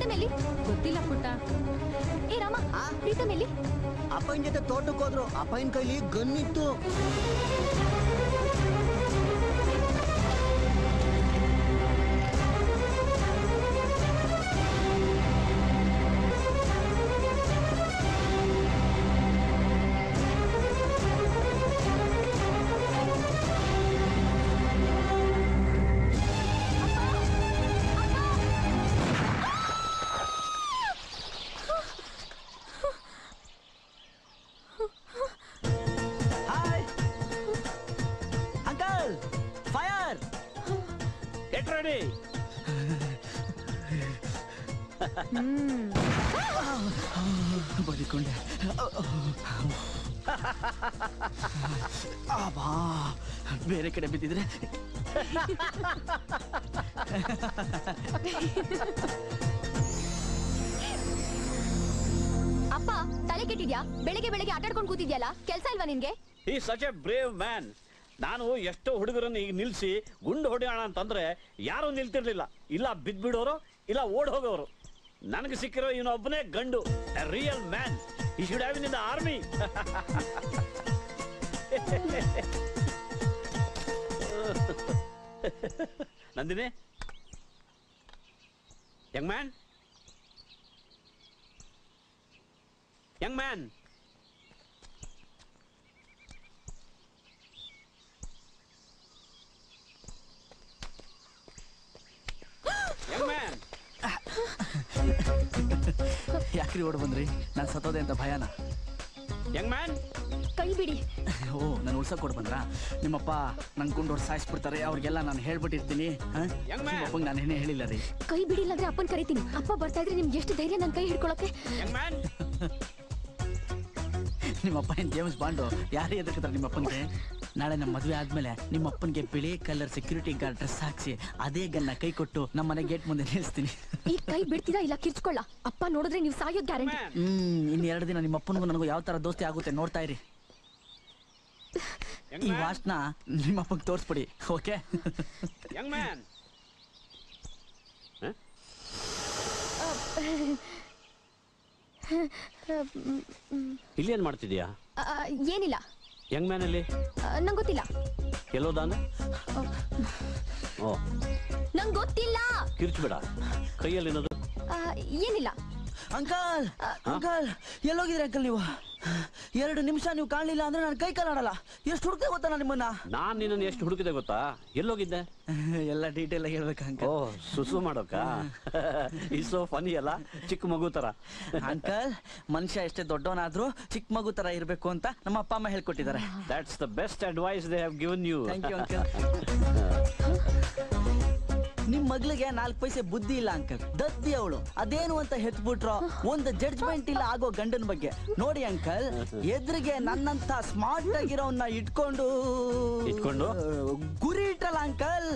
ಪ್ರೀತಮ್ ಗೊತ್ತಿಲ್ಲ ಪುಟ್ಟ. ಏ ರಾಮ ಪ್ರೀತಮ್ ಎಲ್ಲಿ ಅಪ್ಪನ ಜೊತೆ ತೋಟಕ್ಕೆ ಹೋದ್ರು ಅಪ್ಪನ ಕೈಲಿ ಗನ್ನಿತ್ತು. ಬದಿಕೊಂಡೆ ಬಾ ಬೇರೆ ಕಡೆ ಬಿದ್ದಿದ್ರೆ. ಅಪ್ಪ ತಲೆ ಕೆಟ್ಟಿದ್ಯಾ? ಬೆಳಿಗ್ಗೆ ಬೆಳಿಗ್ಗೆ ಆಟಾಡ್ಕೊಂಡು ಕೂತಿದ್ಯಲ್ಲ ಕೆಲ್ಸ ಇಲ್ವಾ ನಿನ್ಗೆ? ಈ ಸಚ್ ಎ ಬ್ರೇವ್ ಮ್ಯಾನ್ ನಾನು ಎಷ್ಟೋ ಹುಡುಗರನ್ನು ಈಗ ನಿಲ್ಸಿ ಗುಂಡು ಹೊಡೆಯೋಣ ಅಂತಂದ್ರೆ ಯಾರು ನಿಲ್ತಿರ್ಲಿಲ್ಲ. ಇಲ್ಲ ಬಿದ್ದ್ಬಿಡೋರು ಇಲ್ಲ ಓಡ್ ಹೋಗೋರು. ನನಗೆ ಸಿಕ್ಕಿರೋ ಇವನೊಬ್ಬನೇ ಗಂಡು real man he should have in the army Nandini? Young man? Young man young man ಯಾಕ್ರಿ ಓಡ್ ಬಂದ್ರಿ? ನಾನು ಸತ್ತೋದೆ ಅಂತ ಭಯನ? Young man? ಕೈ ಬಿಡಿ. ಓ ನಾನು ಉಳ್ಸಕ್ ಕೊಡ್ ಬಂದ್ರ? ನಿಮ್ಮಪ್ಪ ನನ್ ಸಾಯಿಸ್ ಸಾಯಿಸ್ಬಿಡ್ತಾರೆ ಅವ್ರಿಗೆಲ್ಲ ನಾನು ಹೇಳ್ಬಿಟ್ಟಿರ್ತೀನಿ. ನಾನು ಏನೇ ಹೇಳಿಲ್ಲ ರೀ. ಕೈ ಬಿಡಿಲ್ಲ ಅಂದ್ರೆ ಅಪ್ಪನ್ ಕರಿತೀನಿ. ಅಪ್ಪ ಬರ್ತಾ ಇದ್ರೆ ನಿಮ್ಗೆ ಎಷ್ಟು ಧೈರ್ಯ ನನ್ ಕೈ ಹಿಡ್ಕೊಳಕ್ಕೆ? ನಿಮ್ಮಪ್ಪ ಏನ್ ಜೇಮ್ಸ್ ಬಾಂಡು? ಯಾರೇ ಎದುರ್ಕತಾರೆ ನಿಮ್ಮಪ್ಪನಿಗೆ? ನಾಳೆ ನಮ್ಮ ಮದುವೆ ಆದ್ಮೇಲೆ ನಿಮ್ಮ ಅಪ್ಪನಿಗೆ ಬಿಳಿ ಕಲರ್ ಸೆಕ್ಯೂರಿಟಿ ಗಾರ್ಡ್ ಡ್ರೆಸ್ ಹಾಕ್ಸಿ ಅದೇ ಗನ್ನ ಕೈ ಕೊಟ್ಟು ನಮ್ಮ ಮನೆ ಗೇಟ್ ಮುಂದೆ ನಿಲ್ಲಿಸ್ತೀನಿ. ಈ ಕೈ ಬಿಡ್ತೀರಾ ಇಲ್ಲ ಕಿರ್ಚ್ಕೊಳ್ಳ? ಅಪ್ಪ ನೋಡಿದ್ರೆ ನೀವು ಸಾಯೋದ್ ಗ್ಯಾರಂಟಿ ಹ್ಮ್ ಇನ್ ಎರಡು ದಿನ ನಿಮ್ಮ ಅಪ್ಪನಿಗೂ ನನಗೂ ಯಾವ ತರ ದೋಸ್ತಿ ಆಗುತ್ತೆ ನೋಡ್ತಾ ಇರಿ. ಈ ವಾಚ್ನ ನಿಮ್ಮ ಅಪ್ಪಗೆ ತೋರಿಸ್ಬಿಡಿ ಓಕೆ? ಯಂಗ್ ಮ್ಯಾನ್ ಇಲ್ಲಿ ಏನ್ ಮಾಡ್ತಿದ್ಯಾ? ಏನಿಲ್ಲ. ಯಂಗ್ ಮ್ಯಾನ್ ಅಲ್ಲಿ ನಂಗೆ ಗೊತ್ತಿಲ್ಲ. ಎಲ್ಲೋದಾನ ಓ. ನಂಗೆ ಗೊತ್ತಿಲ್ಲ. ಕಿರ್ಚ್ಬೇಡ. ಕೈಯಲ್ಲಿ ಏನದು ಏನಿಲ್ಲ. ಅಂಕಲ್ ಅಂಕಲ್ ಎಲ್ಲೋಗಿದ್ರಿ ಅಂಕಲ್ ನೀವು? ಎರಡು ನಿಮಿಷ ನೀವು ಕಾಣಲಿಲ್ಲ ಅಂದ್ರೆ ನಾನು ಕೈ ಕಾಲಾಡಲ್ಲ ಎಷ್ಟು ಹುಡುಕಿದೆ ಗೊತ್ತಾ ನಾನು ನಿಮ್ಮನ್ನ? ನಾನ್ ನಿನ್ನನ್ನು ಎಷ್ಟು ಹುಡುಕಿದೆ ಗೊತ್ತಾ? ಎಲ್ಲೋಗಿದ್ದೆ? ಎಲ್ಲ ಡೀಟೇಲ್ ಆಗಿ ಹೇಳ್ಬೇಕು ಓ ಅಂಕಲ್ ಸುಸು ಮಾಡೋಕ? ಇಸೋ ಫನಿ ಅಲ್ಲ? ಚಿಕ್ಕ ಮಗು ತರ. ಅಂಕಲ್ ಮನುಷ್ಯ ಎಷ್ಟೇ ದೊಡ್ಡವನಾದ್ರೂ ಚಿಕ್ಕ ಮಗು ತರ ಇರಬೇಕು ಅಂತ ನಮ್ಮ ಅಪ್ಪ ಅಮ್ಮ ಹೇಳ್ಕೊಟ್ಟಿದ್ದಾರೆ. That's the best advice they have given you thank you uncle ನಿಮ್ ಮಗ್ಳಿಗೆ ನಾಲ್ಕು ಪೈಸೆ ಬುದ್ಧಿ ಇಲ್ಲ ಅಂಕಲ್. ದತ್ತಿ ಅವಳು. ಅದೇನು ಅಂತ ಹೆತ್ಬಿಟ್ರು ಒಂದು ಜಡ್ಜ್ಮೆಂಟ್ ಇಲ್ಲ ಆಗೋ ಗಂಡನ ಬಗ್ಗೆ. ನೋಡಿ ಅಂಕಲ್ ಎದುರಿಗೆ ನನ್ನಂತ ಸ್ಮಾರ್ಟ್ ಆಗಿರೋನ್ನ ಇಟ್ಕೊಂಡು ಇಟ್ಕೊಂಡು? ಗುರಿ ಇಟ್ಟಲ್ಲ ಅಂಕಲ್?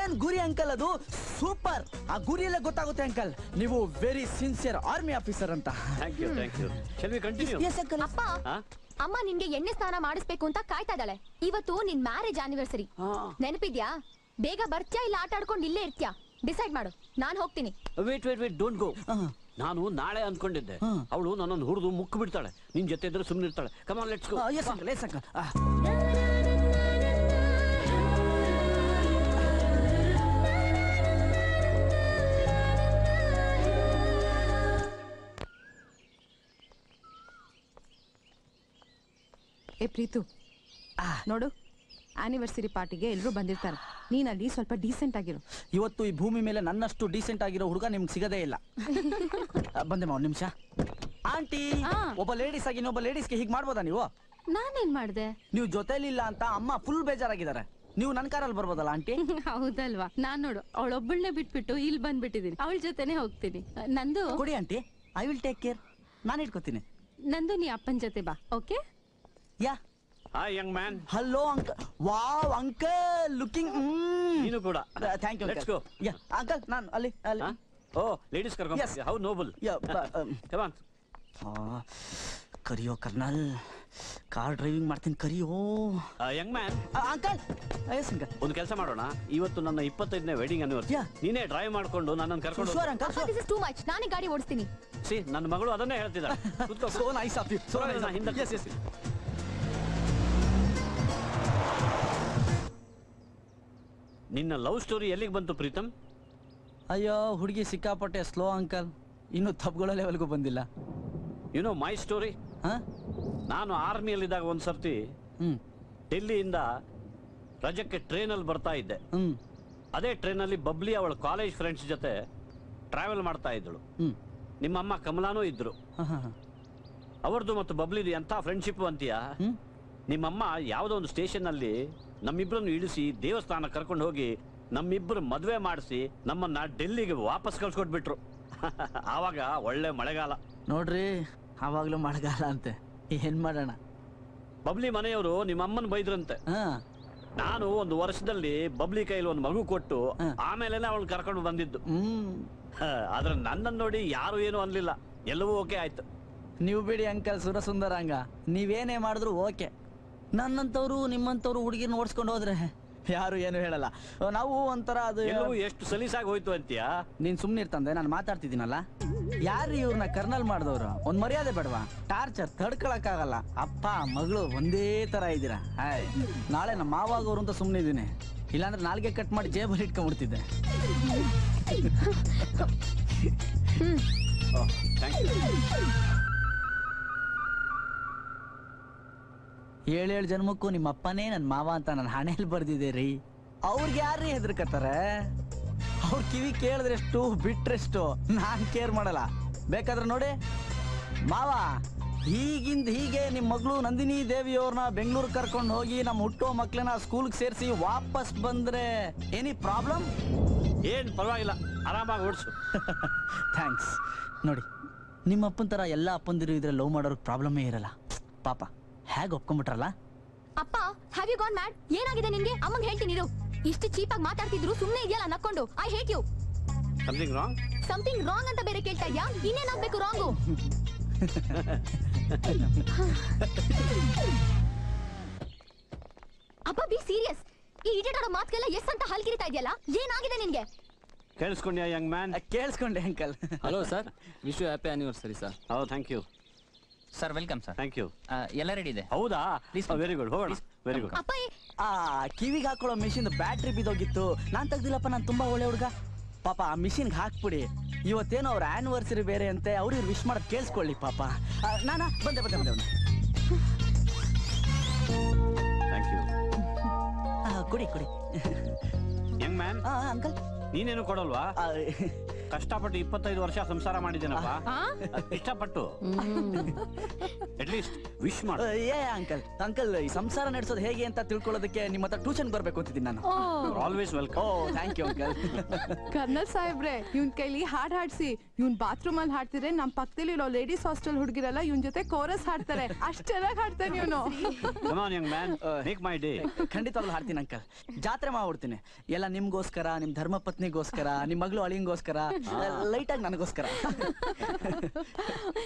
ಏನ್ ಗುರಿ ಅಂಕಲ್ ಅದು? ಸೂಪರ್! ಆ ಗುರಿ ಎಲ್ಲ ಗೊತ್ತಾಗುತ್ತೆ ಅಂಕಲ್. ನೀವು ವೆರಿ ಸಿನ್ಸಿಯರ್ ಆರ್ಮಿ ಆಫೀಸರ್ ಅಂತ. Thank you thank you shall we continue yes uncle ಅಪ್ಪ ಅಮ್ಮ ನಿನ್ಗೆ ಎಣ್ಣೆ ಸ್ನಾನ ಮಾಡಿಸ್ಬೇಕು ಅಂತ ಕಾಯ್ತಾ ಇದ್ದಾಳೆ. ಇವತ್ತು ನಿನ್ ಮ್ಯಾರೇಜ್ ಆನಿವರ್ಸರಿ ನೆನಪಿದ್ಯಾ? ಬೇಗ ಬರ್ತ್ಯಾ ಇಲ್ಲ ಆಟ ಆಡ್ಕೊಂಡು ಇಲ್ಲೇ ಇರ್ತ್ಯಾ? ಡಿಸೈಡ್ ಮಾಡು. ನಾನು ಹೋಗ್ತೀನಿ. Wait wait wait don't go ನಾನು ನಾಳೆ ಅನ್ಕೊಂಡಿದ್ದೆ. ಅವಳು ನನ್ನನ್ನು ಹುರಿದು ಮುಕ್ಕು ಬಿಡ್ತಾಳೆ. ನಿನ್ ಜೊತೆ ಇದ್ರೆ ಸುಮ್ಮನೆ ಇರ್ತಾಳೆ. Come on let's go yes uncle yes uncle ಏ ಪ್ರೀತು. ನೋಡು ಆನಿವರ್ಸರಿ ಪಾರ್ಟಿಗೆ ಎಲ್ಲರೂ ಬಂದಿರ್ತಾರೆ. ನೀನ್ ಅಲ್ಲಿ ಸ್ವಲ್ಪ ಡೀಸೆಂಟ್ ಆಗಿರು. ಇವತ್ತು ಈ ಭೂಮಿ ಮೇಲೆ ನನ್ನಷ್ಟು ಡೀಸೆಂಟ್ ಆಗಿರೋ ಹುಡುಗ ನಿಮ್ಗೆ ಸಿಗದೇ ಇಲ್ಲ. ಬಂದೆ ಮಾ ಒಂದ್ ನಿಮಿಷ. ಆಂಟಿ. ಒಬ್ಬ ಲೇಡೀಸ್ ಆಗಿ ಇನ್ನೊಬ್ಬ ಲೇಡೀಸ್ಗೆ ಹೀಗೆ ಮಾಡ್ಬೋದಾ ನೀವು? ನಾನೇನ್ ಮಾಡ್ದೆ? ನೀವು ಜೊತೆಲಿಲ್ಲ ಅಂತ ಅಮ್ಮ ಫುಲ್ ಬೇಜಾರಾಗಿದ್ದಾರೆ. ನೀವು ನನ್ನ ಕಾರಲ್ಲಿ ಬರ್ಬೋದಲ್ಲ ಆಂಟಿ? ಹೌದಲ್ವಾ? ನಾನ್ ನೋಡು ಅವಳೊಬ್ಬಳನ್ನೇ ಬಿಟ್ಬಿಟ್ಟು ಇಲ್ಲಿ ಬಂದ್ಬಿಟ್ಟಿದೀನಿ. ಅವಳ ಜೊತೆನೆ ಹೋಗ್ತೀನಿ. ನಂದು ಕೊಡಿ aunty. I will take care ನಾನು ಇಟ್ಕೋತೀನಿ. ನಂದು ನೀ ಅಪ್ಪನ ಜೊತೆ ಬಾ okay? Yeah. Hi young man hello uncle wow uncle looking ನೀನು ಕೂಡ. Thank you let's go yeah uncle ನಾನು ಅಲ್ಲಿ ಅಲ್ಲಿ. ಓ ಲೇಡೀಸ್ ಕರ್ಕೊಂಡು yes how noble yeah come on ಕರಿಯೋ ಕರ್ನಲ್. ಕಾರ್ ಡ್ರೈವಿಂಗ್ ಮಾಡ್ತೀನಿ ಕರಿಯೋ. Young man uncle yes uncle ಒಂದು ಕೆಲಸ ಮಾಡೋಣ. ಇವತ್ತು ನನ್ನ ಇಪ್ಪತ್ತೈದನೇ ವೆಡ್ಡಿಂಗ್ ಅನಿವರ್ಸರಿ Yeah. ನೀನೇ ಡ್ರೈವ್ ಮಾಡ್ಕೊಂಡು ನನ್ನನ್ನು ಕರ್ಕೊಂಡು sure uncle this is too much ನಾನೇ ಗಾಡಿ ಓಡಿಸ್ತೀನಿ. ಸಿ ನನ್ನ ಮಗಳು ಅದನ್ನೇ ಹೇಳ್ತಿದ್ದಾಳೆ. ಕೂತ್ಕೋ. So nice of you so nice ಹಿಂದೆ ಎಸ್ ಎಸ್ ನಿನ್ನ ಲವ್ ಸ್ಟೋರಿ ಎಲ್ಲಿಗೆ ಬಂತು ಪ್ರೀತಮ್ ಅಯ್ಯೋ ಹುಡುಗಿ ಸಿಕ್ಕಾಪಟ್ಟೆ ಸ್ಲೋ ಅಂಕಲ್. ಇನ್ನು ತಪ್ಪುಗಳ ಲೆವೆಲ್ಗೂ ಬಂದಿಲ್ಲ. ಯು ನೋ ಮೈ ಸ್ಟೋರಿ ಹಾಂ? ನಾನು ಆರ್ಮಿಯಲ್ಲಿದ್ದಾಗ ಒಂದು ಸರ್ತಿ ಹ್ಞೂ ಡೆಲ್ಲಿಯಿಂದ ರಜಕ್ಕೆ ಟ್ರೈನಲ್ಲಿ ಬರ್ತಾ ಇದ್ದೆ. ಹ್ಞೂ ಅದೇ ಟ್ರೈನಲ್ಲಿ ಬಬ್ಲಿ ಅವಳ ಕಾಲೇಜ್ ಫ್ರೆಂಡ್ಸ್ ಜೊತೆ ಟ್ರಾವೆಲ್ ಮಾಡ್ತಾ ಇದ್ದಳು. ಹ್ಞೂ ನಿಮ್ಮಮ್ಮ ಕಮಲಾನೂ ಇದ್ದರು ಹಾ ಹಾ ಹಾ. ಅವ್ರದ್ದು ಮತ್ತು ಬಬ್ಲಿದು ಎಂಥ ಫ್ರೆಂಡ್ಶಿಪ್ ಅಂತೀಯಾ? ನಿಮ್ಮಮ್ಮ ಯಾವುದೋ ಒಂದು ಸ್ಟೇಷನ್ನಲ್ಲಿ ನಮ್ಮಿಬ್ಬರನ್ನು ಇಳಿಸಿ ದೇವಸ್ಥಾನ ಕರ್ಕೊಂಡು ಹೋಗಿ ನಮ್ಮಿಬ್ಬರು ಮದುವೆ ಮಾಡಿಸಿ ನಮ್ಮನ್ನ ಡೆಲ್ಲಿಗೆ ವಾಪಸ್ ಕಳ್ಸ್ಕೊಟ್ಬಿಟ್ರು. ಆವಾಗ ಒಳ್ಳೆ ಮಳೆಗಾಲ. ನೋಡ್ರಿ ಆವಾಗ್ಲೂ ಮಳೆಗಾಲ ಅಂತೆ. ಏನ್ ಮಾಡೋಣ? ಬಬ್ಲಿ ಮನೆಯವರು ನಿಮ್ಮಮ್ಮನ ಬೈದ್ರಂತೆ. ಹಾ. ನಾನು ಒಂದು ವರ್ಷದಲ್ಲಿ ಬಬ್ಲಿ ಕೈಲಿ ಒಂದು ಮಗು ಕೊಟ್ಟು. ಆಮೇಲೆ ಅವಳು ಕರ್ಕೊಂಡು ಬಂದಿದ್ದು. ಆದ್ರೆ ನನ್ನನ್ನು ನೋಡಿ ಯಾರು ಏನು ಅನ್ಲಿಲ್ಲ. ಎಲ್ಲವೂ ಓಕೆ ಆಯ್ತು. ನೀವು ಬಿಡಿ ಅಂಕಲ್ ಸುರಸುಂದರಂಗ. ನೀವೇನೇ ಮಾಡಿದ್ರು ಓಕೆ. ನನ್ನಂತವ್ರು ನಿಮ್ಮಂತವ್ರು ಹುಡುಗಿ ಓಡಿಸ್ಕೊಂಡು ಹೋದ್ರೆ? ಯಾರು ಏನು ಹೇಳಲ್ಲ. ನಾವು ಒಂಥರ ಅದು ಎಲ್ಲವೂ ಎಷ್ಟು ಸಲೀಸಾಗಿ ಹೋಯ್ತು ಅಂತೀಯಾ? ನೀನ್ ಸುಮ್ನೆ ಇರ್ತಂದೆ ನಾನು ಮಾತಾಡ್ತಿದ್ದೀನಲ್ಲ. ಯಾರು ಇವ್ರನ್ನ ಕರ್ನಲ್ ಮಾಡಿದವ್ರು? ಒಂದ್ ಮರ್ಯಾದೆ ಬೇಡವಾ? ಟಾರ್ಚರ್ ತಡ್ಕೊಳಕ್ಕಾಗಲ್ಲ. ಅಪ್ಪ ಮಗಳು ಒಂದೇ ತರ ಇದ್ದೀರಾ? ಹಾಯ್. ನಾಳೆ ನಮ್ಮ ಮಾವಾಗವ್ರು ಅಂತ ಸುಮ್ಮನೆ ಇದ್ದೀನಿ ಇಲ್ಲಾಂದ್ರೆ ನಾಲ್ಗೆ ಕಟ್ ಮಾಡಿ ಜೇಬಲ್ಲಿ ಇಟ್ಕೊಂಡ್ಬಿಡ್ತಿದ್ದೆ. ಥ್ಯಾಂಕ್ ಯು ಏಳೇಳು ಜನ್ಮಕ್ಕೂ ನಿಮ್ಮ ಅಪ್ಪನೇ ನನ್ನ ಮಾವ ಅಂತ ನನ್ನ ಹಣೆಯಲ್ಲಿ ಬರ್ದಿದೆ ರೀ. ಅವ್ರಿಗೆ ಯಾರ್ರಿ ಹೆದರ್ಕತ್ತಾರೆ? ಅವ್ರ ಕಿವಿ ಕೇಳಿದ್ರೆಷ್ಟು ಬಿಟ್ರೆಷ್ಟು ನಾನು ಕೇರ್ ಮಾಡಲ್ಲ. ಬೇಕಾದ್ರೆ ನೋಡಿ. ಮಾವ ಈಗಿಂದ ಹೀಗೆ ನಿಮ್ಮ ಮಗಳು ನಂದಿನಿ ದೇವಿಯವ್ರನ್ನ ಬೆಂಗಳೂರು ಕರ್ಕೊಂಡು ಹೋಗಿ ನಮ್ಮ ಹುಟ್ಟೋ ಮಕ್ಕಳನ್ನ ಸ್ಕೂಲ್ಗೆ ಸೇರಿಸಿ ವಾಪಸ್ ಬಂದ್ರೆ ಎನಿ ಪ್ರಾಬ್ಲಮ್? ಏನ್ ಪರವಾಗಿಲ್ಲ ಆರಾಮಾಗಿ ಓಡಿಸು. ಥ್ಯಾಂಕ್ಸ್. ನೋಡಿ ನಿಮ್ಮ ಅಪ್ಪನ ಥರ ಎಲ್ಲ ಅಪ್ಪಂದಿರು ಇದ್ರೆ ಲವ್ ಮಾಡೋರ್ಗೆ ಪ್ರಾಬ್ಲಮೇ ಇರಲ್ಲ. ಪಾಪ. ಹೇಗೆ ಒಪ್ಕೊಂಡ್ಬಿಟ್ರಲ್ಲ? ಅಪ್ಪ ಹ್ಯಾವ್ ಯು ಗಾನ್ ಮ್ಯಾಡ್ ಏನಾಗಿದೆ ನಿನ್ಗೆ? ಅಮ್ಮಂಗ್ ಹೇಳ್ತೀನಿ ಇರು. ಇಷ್ಟು ಚೀಪಾಗಿ ಮಾತಾಡ್ತಿದ್ರು ಸುಮ್ನೆ ಇದೆಯಲ್ಲ ನಕ್ಕೊಂಡು. I hate you something wrong something wrong ಅಂತ ಬೇರೆ ಕೇಳ್ತಾ ಇದ್ಯಾ? ಇನ್ನೇನಾಗ್ಬೇಕು ರಾಂಗು ಅಪ್ಪ ಬಿ ಸೀರಿಯಸ್ ಈ ಇಡಿಯಟ್ ಆಡೋ ಮಾತ್ಗೆಲ್ಲ ಎಸ್ ಅಂತ ಹಲ್ಕಿರಿತಾ ಇದೆಯಲ್ಲ? ಏನಾಗಿದೆ ನಿನ್ಗೆ? ಕೇಳಿಸ್ಕೊಂಡ್ಯಾ young man ಕೇಳಿಸ್ಕೊಂಡೆ uncle. Hello sir wish you happy anniversary sir ಹೌದು thank you sir welcome sir thank you ಎಲ್ಲ ರೆಡಿ ಇದೆ? ಹೌದಾ? Please. ವೆರಿ ಗುಡ್ ಹೋಗೋಣ. ವೆರಿ ಗುಡ್ ಅಪ್ಪ ಈ- ಆ ಕಿವಿಗೆ ಹಾಕೊಳ್ಳೋ ಮಿಷಿನ್ ಬ್ಯಾಟ್ರಿ ಬಿದ್ದೋಗಿತ್ತು. ನಾನ್ ತೆಗ್ದಿಲ್ಲಪ್ಪ ನಾನು ತುಂಬಾ ಒಳ್ಳೆ ಹುಡುಗ. ಪಾಪ ಆ ಮಿಷಿನ್ಗೆ ಹಾಕ್ಬಿಡಿ. ಇವತ್ತೇನೋ ಅವ್ರ ಆನಿವರ್ಸರಿ ಬೇರೆ ಅಂತೆ. ಅವ್ರಿಗೆ ವಿಶ್ ಮಾಡೋದು ಕೇಳಿಸ್ಕೊಳ್ಳಿ ಪಾಪ. ಆ, ನಾನಾ? ಬಂದೆ ಬಂದೆ ಬಂದೆ ಬಂದೆ. ಥ್ಯಾಂಕ್ ಯು ಆ, ಕುಡಿ ಕುಡಿ. ಯಂಗ್ ಮ್ಯಾನ್ ಆ, ಅಂಕಲ್ ನೀನೇನು ಕೊಡಲ್ವಾ? ಕಷ್ಟಪಟ್ಟು ಇಪ್ಪತ್ತೈದು ವರ್ಷ ಸಂಸಾರ ಮಾಡಿದ್ದೇನಪ್ಪ. ಆ? ಇಷ್ಟಪಟ್ಟು. ಅಟ್ಲೀಸ್ಟ್ ವಿಶ್ ಮಾಡು. ಏ ಅಂಕಲ್ ಅಂಕಲ್ ಈ ಸಂಸಾರ ನಡೆಸೋದು ಹೇಗೆ ಅಂತ ತಿಳ್ಕೊಳ್ಳೋದಕ್ಕೆ ನಿಮ್ಮ ಹತ್ರ ಟ್ಯೂಷನ್ ಬರ್ಬೇಕು ಅಂತಿದ್ದೀನಿ ನಾನು. Always oh welcome thank you uncle colonel ಸಾಹೇಬ್ರೆ ಇವನ್ ಕೈಲಿ ಹಾಡ್ ಹಾಡ್ಸಿ. ಇವನ್ ಬಾತ್ರೂಮ್ ಅಲ್ಲಿ ಹಾಡ್ತಿದ್ರೆ ನಮ್ ಪಕ್ಕದಲ್ಲಿ ಇರೋ ಲೇಡೀಸ್ ಹಾಸ್ಟೆಲ್ ಹುಡುಗಿರಲ್ಲ ಇವನ್ ಜೊತೆ ಕೋರಸ್ ಹಾಡ್ತಾರೆ. ಅಷ್ಟ್ ಚೆನ್ನಾಗಿ ಹಾಡ್ತಾನೆ ಇವನು. Come on young man make my day ಖಂಡಿತವಾಗ್ಲೂ ಹಾಡ್ತೀನಿ ಅಂಕಲ್ ಜಾತ್ರೆ ಮಾಡ್ಬಿಡ್ತೀನಿ. ಎಲ್ಲ ನಿಮ್ಗೋಸ್ಕರ ನಿಮ್ ಧರ್ಮ ಪತ್ನಿಗೋಸ್ಕರ ನಿಮ್ ಮಗಳು ಅಳಿಯಂಗೋಸ್ಕರ ಲೈಟ್ ಆಗಿ ನನಗೋಸ್ಕರ.